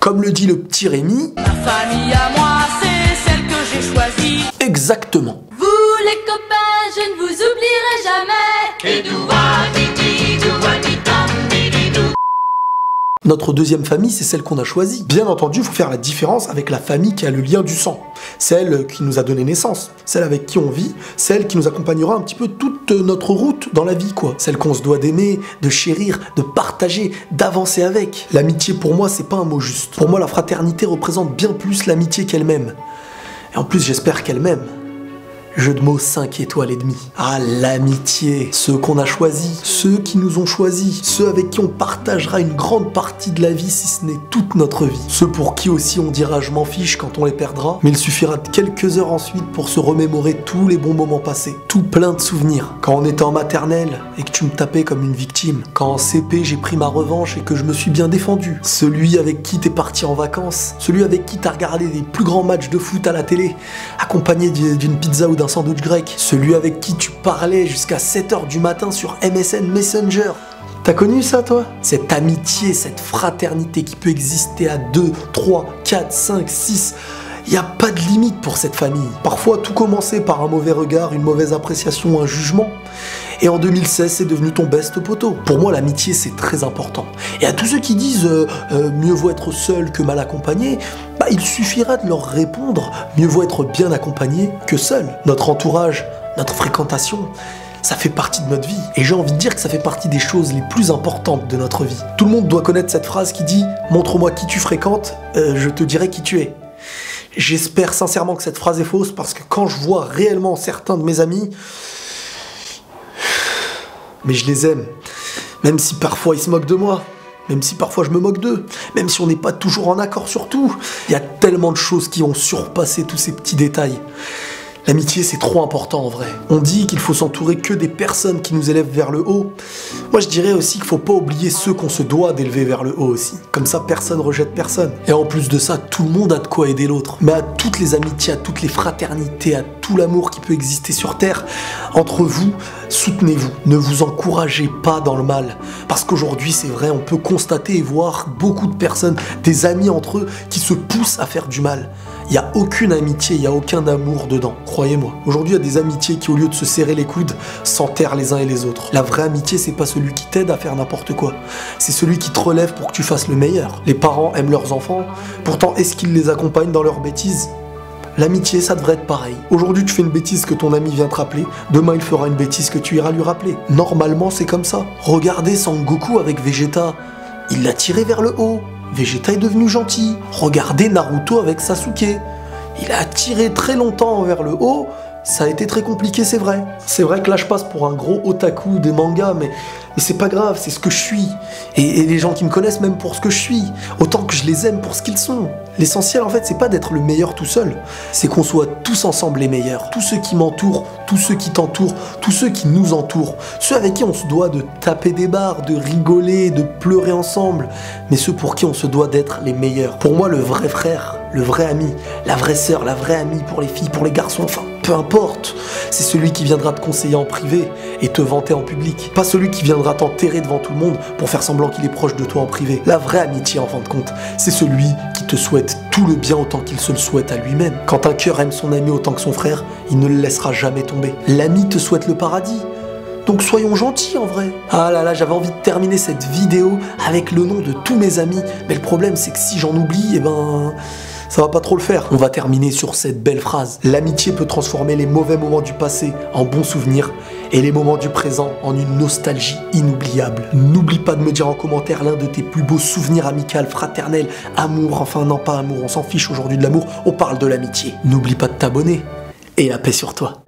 Comme le dit le petit Rémi. Ma famille à moi, c'est celle que j'ai choisie. Exactement. Vous les copains, je ne vous oublierai jamais. Et Notre deuxième famille, c'est celle qu'on a choisie. Bien entendu, il faut faire la différence avec la famille qui a le lien du sang. Celle qui nous a donné naissance, celle avec qui on vit, celle qui nous accompagnera un petit peu toute notre route dans la vie, quoi. Celle qu'on se doit d'aimer, de chérir, de partager, d'avancer avec. L'amitié, pour moi, c'est pas un mot juste. Pour moi, la fraternité représente bien plus l'amitié qu'elle-même. Et en plus, j'espère qu'elle m'aime. Jeu de mots 5 étoiles et demi. Ah, l'amitié. Ceux qu'on a choisis, ceux qui nous ont choisis, ceux avec qui on partagera une grande partie de la vie si ce n'est toute notre vie. Ceux pour qui aussi on dira je m'en fiche quand on les perdra, mais il suffira de quelques heures ensuite pour se remémorer tous les bons moments passés. Tout plein de souvenirs. Quand on était en maternelle et que tu me tapais comme une victime. Quand en CP j'ai pris ma revanche et que je me suis bien défendu. Celui avec qui t'es parti en vacances. Celui avec qui t'as regardé les plus grands matchs de foot à la télé, accompagné d'une pizza ou d'un sandwich grec, celui avec qui tu parlais jusqu'à 7h du matin sur MSN Messenger. T'as connu ça toi? Cette amitié, cette fraternité qui peut exister à 2, 3, 4, 5, 6. Il n'y a pas de limite pour cette famille. Parfois tout commençait par un mauvais regard, une mauvaise appréciation, un jugement. Et en 2016, c'est devenu ton best poteau. Pour moi, l'amitié, c'est très important. Et à tous ceux qui disent euh, euh, mieux vaut être seul que mal accompagné, bah, il suffira de leur répondre mieux vaut être bien accompagné que seul. Notre entourage, notre fréquentation, ça fait partie de notre vie. Et j'ai envie de dire que ça fait partie des choses les plus importantes de notre vie. Tout le monde doit connaître cette phrase qui dit Montre-moi qui tu fréquentes, euh, je te dirai qui tu es. J'espère sincèrement que cette phrase est fausse parce que quand je vois réellement certains de mes amis, mais je les aime. Même si parfois ils se moquent de moi, même si parfois je me moque d'eux, même si on n'est pas toujours en accord sur tout. Il y a tellement de choses qui ont surpassé tous ces petits détails. L'amitié, c'est trop important en vrai. On dit qu'il faut s'entourer que des personnes qui nous élèvent vers le haut. Moi, je dirais aussi qu'il faut pas oublier ceux qu'on se doit d'élever vers le haut aussi. Comme ça, personne rejette personne. Et en plus de ça, tout le monde a de quoi aider l'autre. Mais à toutes les amitiés, à toutes les fraternités, à tout l'amour qui peut exister sur Terre, entre vous, soutenez-vous. Ne vous encouragez pas dans le mal. Parce qu'aujourd'hui, c'est vrai, on peut constater et voir beaucoup de personnes, des amis entre eux, qui se poussent à faire du mal. Il n'y a aucune amitié, il n'y a aucun amour dedans, croyez-moi. Aujourd'hui, il y a des amitiés qui, au lieu de se serrer les coudes, s'enterrent les uns et les autres. La vraie amitié, c'est pas celui qui t'aide à faire n'importe quoi. C'est celui qui te relève pour que tu fasses le meilleur. Les parents aiment leurs enfants, pourtant, est-ce qu'ils les accompagnent dans leurs bêtises? L'amitié, ça devrait être pareil. Aujourd'hui, tu fais une bêtise que ton ami vient te rappeler. Demain, il fera une bêtise que tu iras lui rappeler. Normalement, c'est comme ça. Regardez Sangoku avec Vegeta. Il l'a tiré vers le haut. Vegeta est devenu gentil. Regardez Naruto avec Sasuke. Il a tiré très longtemps vers le haut. Ça a été très compliqué, c'est vrai. C'est vrai que là, je passe pour un gros otaku des mangas, mais, c'est pas grave, c'est ce que je suis. Et, et les gens qui me connaissent même pour ce que je suis. Autant que je les aime pour ce qu'ils sont. L'essentiel, en fait, c'est pas d'être le meilleur tout seul. C'est qu'on soit tous ensemble les meilleurs. Tous ceux qui m'entourent, tous ceux qui t'entourent, tous ceux qui nous entourent. Ceux avec qui on se doit de taper des barres, de rigoler, de pleurer ensemble. Mais ceux pour qui on se doit d'être les meilleurs. Pour moi, le vrai frère, le vrai ami, la vraie sœur, la vraie amie pour les filles, pour les garçons, enfin, peu importe. C'est celui qui viendra te conseiller en privé et te vanter en public. Pas celui qui viendra t'enterrer devant tout le monde pour faire semblant qu'il est proche de toi en privé. La vraie amitié, en fin de compte, c'est celui qui te souhaite tout le bien autant qu'il se le souhaite à lui-même. Quand un cœur aime son ami autant que son frère, il ne le laissera jamais tomber. L'ami te souhaite le paradis. Donc soyons gentils en vrai. Ah là là, j'avais envie de terminer cette vidéo avec le nom de tous mes amis. Mais le problème, c'est que si j'en oublie, eh ben ça va pas trop le faire. On va terminer sur cette belle phrase. L'amitié peut transformer les mauvais moments du passé en bons souvenirs et les moments du présent en une nostalgie inoubliable. N'oublie pas de me dire en commentaire l'un de tes plus beaux souvenirs amicaux, fraternels, amour, enfin non pas amour, on s'en fiche aujourd'hui de l'amour, on parle de l'amitié. N'oublie pas de t'abonner et la paix sur toi.